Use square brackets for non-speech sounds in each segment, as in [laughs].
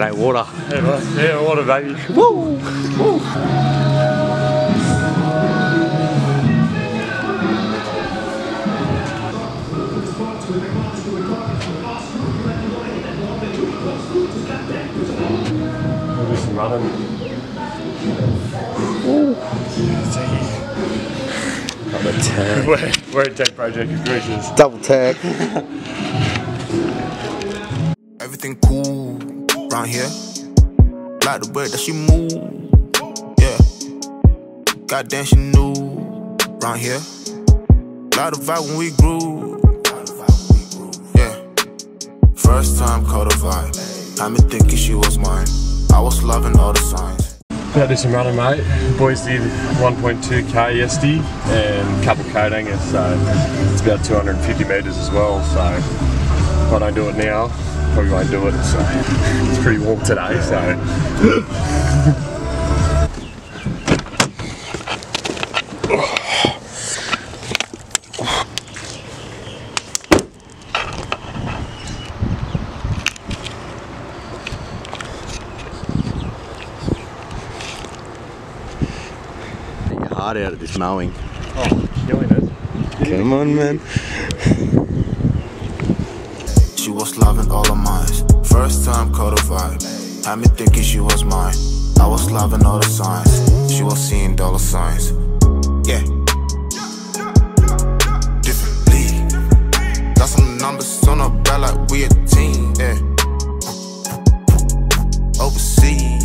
G'day, water. Yeah, yeah, water, baby. Woo! Woo! We'll do. Double tag. We're, we're at Tech Project of Double tag. Everything cool round here. Like the way that she move. Yeah. Goddamn, she knew round here. Like the vibe when we grew. Yeah. First time caught a vibe. Had me thinking she was mine. I was loving all the signs. About do some running, mate. Boys did 1.2k yesterday and a couple Kodangers, so it's about 250 metres as well. So if I don't do it now, probably won't do it. So it's pretty warm today, so heart out of this mowing. oh, killing it. Come on, man. Was loving all of mine. First time caught a vibe. Had me thinking she was mine. I was loving all the signs. She was seeing dollar signs. Yeah. Different league. Got some numbers on her belt like we a team. Yeah. Overseas.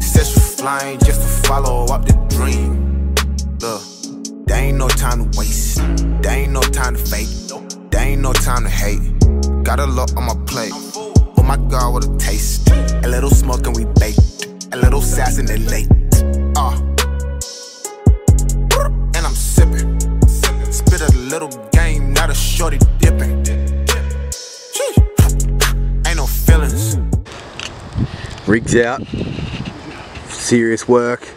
Said she flying just to follow up the dream. Look. There ain't no time to waste. There ain't no time to fake. There ain't no time to hate. Got a lot on my plate. Oh my god, what a taste. A little smoke and we baked. A little sass and they late. Ah. And I'm sipping. Spit a little game, not a shorty dipping. Sheesh. Ain't no feelings. Rigs out. Serious work.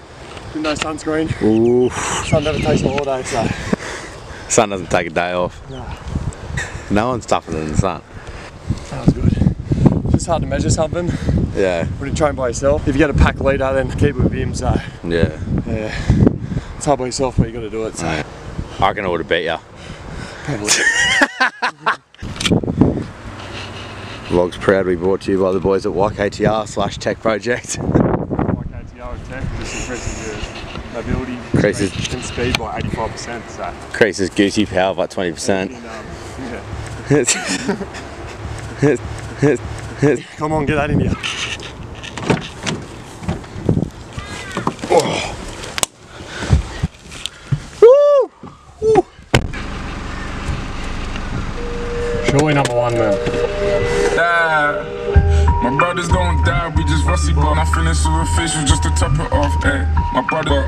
No sunscreen. Ooh. Sun never takes a holiday, so. [laughs] Sun doesn't take a day off. No. No one's tougher than the sun. That was good. It's hard to measure something Yeah. when you train by yourself. If you get a pack leader, then keep it with him. So Yeah. yeah, it's hard by yourself, but you got to do it. So Yeah. I reckon I would have beat you. Vlogs proudly brought to you by the boys at YKTR slash Tech Project. and tech, just increasing your mobility Increases- and speed by 85%. So Increases goosey power by 20%. um, yeah. [laughs] [laughs] [laughs] Come on, get that in here. Surely number one, man. die. My brother's gonna die, we just rusty ball. My feelings superficial just to top it off, eh. My brother,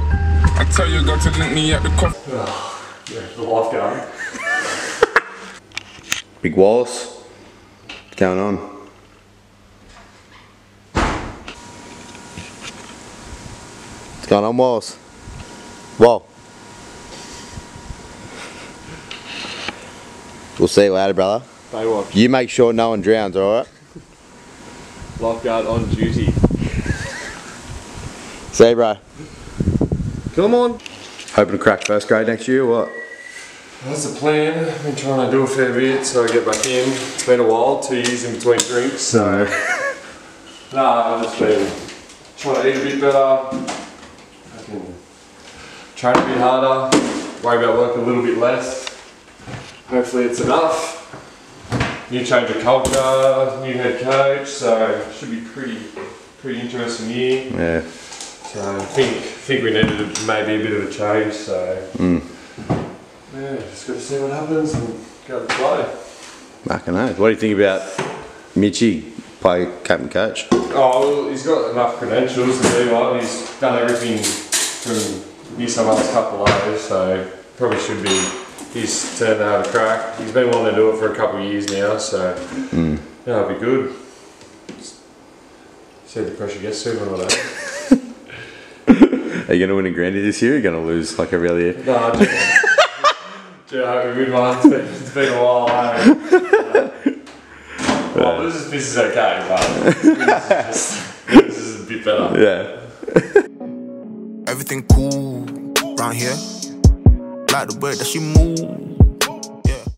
I tell you, got to link me at the coffee. Yeah, the life going. Big Wallace. What's going on? What's going on, Wallace? Whoa. We'll see you later, brother. They what? You make sure no one drowns, alright? Lifeguard on duty. See you, bro. Come on. Hoping to crack first grade next year what? That's the plan. I've been trying to do a fair bit so I get back in. It's been a while, two years in between drinks, so. [laughs] nah, I've just been trying to eat a bit better, fucking train a bit harder, worry about work a little bit less. Hopefully it's enough. New change of culture, new head coach, so should be pretty pretty interesting year. Yeah. So I think think we needed maybe a bit of a change. So mm. Yeah, just got to see what happens and go to play. Fucking knows. What do you think about Mitchy play captain coach? Oh, well, he's got enough credentials to do one. He's done everything from New South Wales Cup below, so probably should be his turn to have a crack. He's been wanting to do it for a couple of years now, so mm. yeah, it'll be good. See if the pressure gets to him or not. [laughs] Are you going to win a grandy this year or are you going to lose like every other year? No, just, yeah, I hope we win one. It's been, it's been a while. [laughs] Well, this is, this is okay, but this is, just, this is a bit better. Yeah. Everything cool round here. Like the way that she move.